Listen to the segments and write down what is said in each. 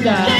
Yeah,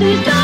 waste of